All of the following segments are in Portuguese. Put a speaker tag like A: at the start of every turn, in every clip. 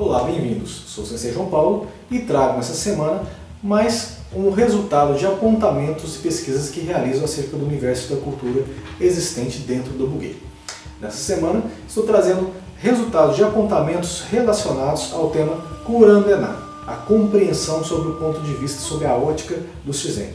A: Olá, bem-vindos. Sou o Sensei João Paulo e trago nessa semana mais um resultado de apontamentos e pesquisas que realizo acerca do universo da cultura existente dentro do buguê. Nessa semana estou trazendo resultados de apontamentos relacionados ao tema Kurandená, a compreensão sobre o ponto de vista sobre a ótica do Shizen.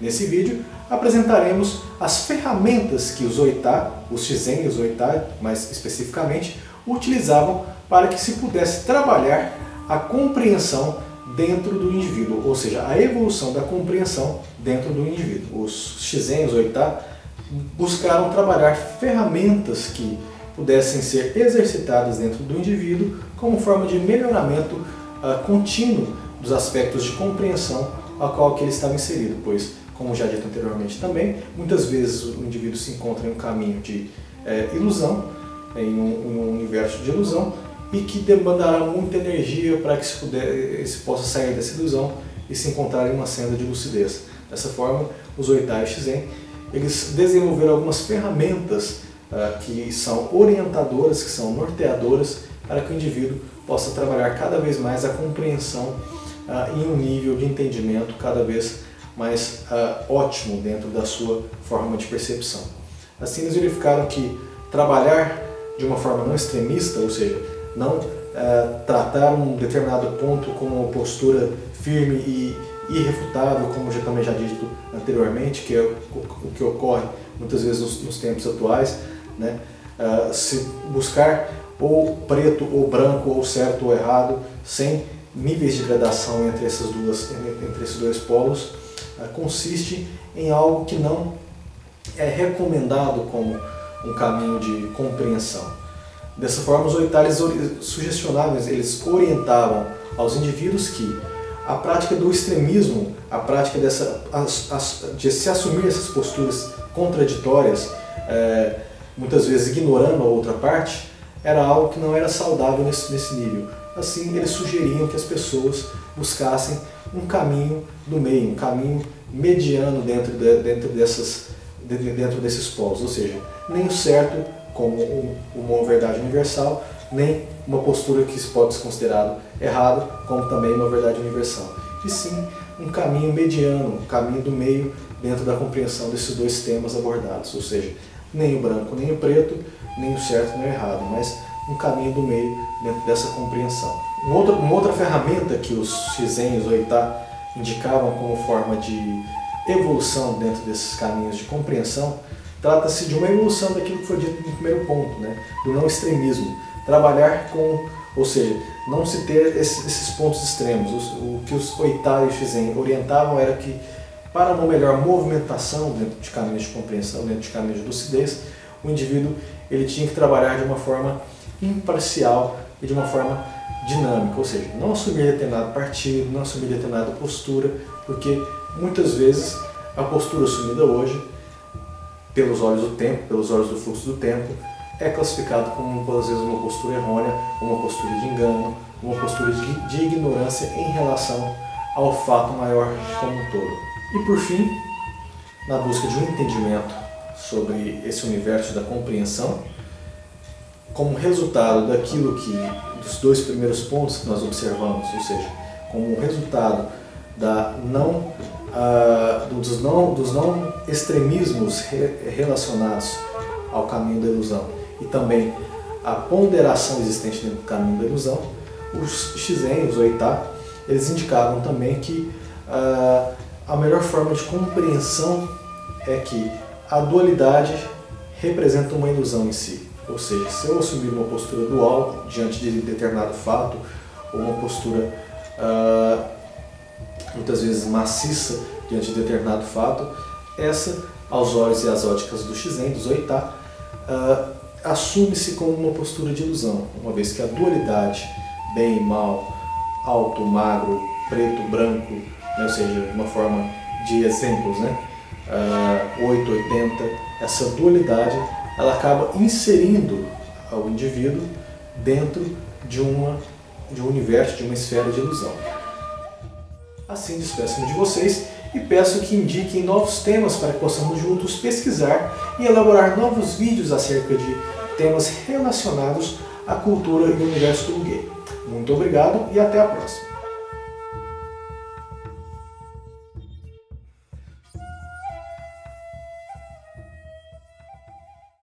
A: Nesse vídeo apresentaremos as ferramentas que os Oitá, os Shizen e os Oitá mais especificamente, utilizavam para que se pudesse trabalhar a compreensão dentro do indivíduo, ou seja, a evolução da compreensão dentro do indivíduo. Os Shizen, os Oitá, buscaram trabalhar ferramentas que pudessem ser exercitadas dentro do indivíduo como forma de melhoramento uh, contínuo dos aspectos de compreensão a qual que ele estava inserido, pois, como já dito anteriormente também, muitas vezes o indivíduo se encontra em um caminho de é, ilusão, em um, em um, universo de ilusão, e que demandará muita energia para que se, puder, se possa sair dessa ilusão e se encontrar em uma senda de lucidez. Dessa forma, os Oitai Shizen eles desenvolveram algumas ferramentas uh, que são orientadoras, que são norteadoras para que o indivíduo possa trabalhar cada vez mais a compreensão uh, em um nível de entendimento cada vez mais uh, ótimo dentro da sua forma de percepção. Assim, eles verificaram que trabalhar de uma forma não extremista, ou seja, não tratar um determinado ponto com postura firme e irrefutável, como já também já dito anteriormente, que é o que ocorre muitas vezes nos, nos tempos atuais, né? Uh, se buscar ou preto ou branco, ou certo ou errado, sem níveis de gradação entre, essas duas, entre esses dois polos, uh, consiste em algo que não é recomendado como um caminho de compreensão. Dessa forma, os oitários sugestionavam, eles orientavam aos indivíduos que a prática do extremismo, a prática dessa, de se assumir essas posturas contraditórias, é, muitas vezes ignorando a outra parte, era algo que não era saudável nesse, nesse nível. Assim, eles sugeriam que as pessoas buscassem um caminho do meio, um caminho mediano dentro, de, dentro, dessas, dentro desses polos, ou seja, nem o certo como uma verdade universal, nem uma postura que pode ser considerado errado, como também uma verdade universal. E sim um caminho mediano, um caminho do meio dentro da compreensão desses dois temas abordados, ou seja, nem o branco nem o preto, nem o certo nem o errado, mas um caminho do meio dentro dessa compreensão. Uma outra, uma outra ferramenta que os Shizen e os Oitá indicavam como forma de evolução dentro desses caminhos de compreensão, trata-se de uma evolução daquilo que foi dito no primeiro ponto, né? do não extremismo, trabalhar com, ou seja, não se ter esses, esses pontos extremos. O, que os oitais Shizen orientavam era que para uma melhor movimentação dentro de caminhos de compreensão, dentro de caminhos de lucidez, o indivíduo ele tinha que trabalhar de uma forma imparcial e de uma forma dinâmica, ou seja, não assumir determinado partido, não assumir determinada postura, porque muitas vezes a postura assumida hoje, pelos olhos do tempo, pelos olhos do fluxo do tempo, é classificado como, às vezes, uma postura errônea, uma postura de engano, uma postura de, de ignorância em relação ao fato maior como um todo. E por fim, na busca de um entendimento sobre esse universo da compreensão, como resultado daquilo que, dos dois primeiros pontos que nós observamos, ou seja, como resultado da não, dos, não, dos não extremismos re, relacionados ao caminho da ilusão e também a ponderação existente dentro do caminho da ilusão, os Shizen, os Oitá, eles indicavam também que uh, a melhor forma de compreensão é que a dualidade representa uma ilusão em si. Ou seja, se eu assumir uma postura dual diante de determinado fato, ou uma postura uh, muitas vezes maciça diante de determinado fato, essa, aos olhos e às óticas do Shizen, dos Oitá, uh, assume-se como uma postura de ilusão, uma vez que a dualidade, bem e mal, alto, magro, preto, branco, né, ou seja, uma forma de exemplos, né? Uh, 8, 80, essa dualidade ela acaba inserindo o indivíduo dentro de, uma, de um universo, de uma esfera de ilusão. Assim despeço-me de vocês e peço que indiquem novos temas para que possamos juntos pesquisar e elaborar novos vídeos acerca de temas relacionados à cultura e universo do gay. Muito obrigado e até a próxima.